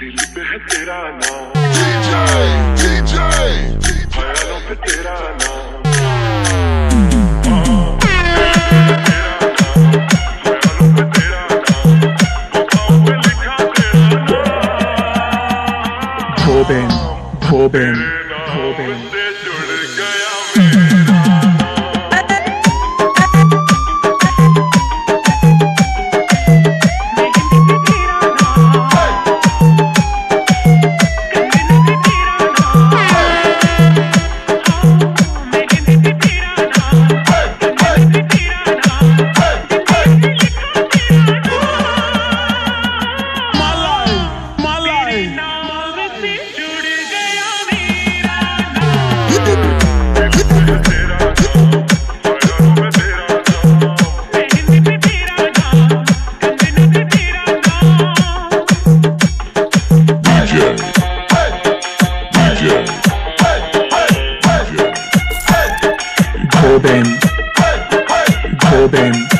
दिल पे है तेरा नाम DJ, DJ, ख्यालों पे तेरा नाम Corbin, Corbin, Corbin, Corbin,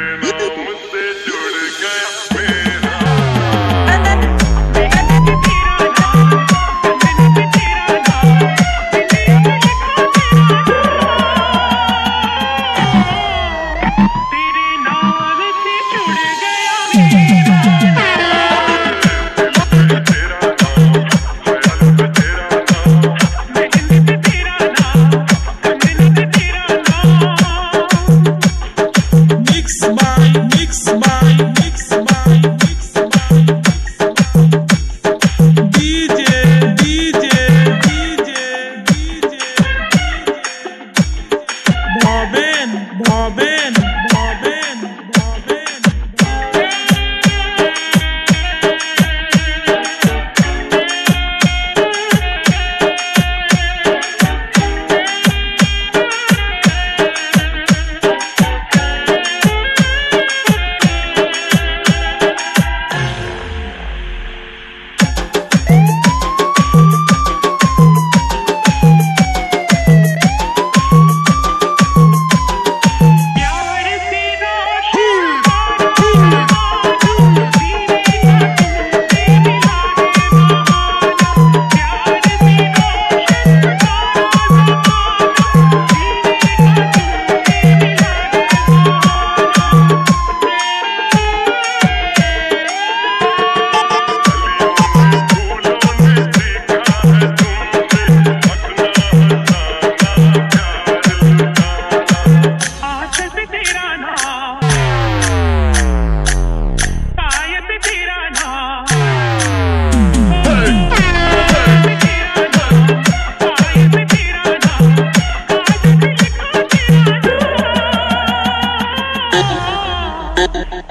Thank you.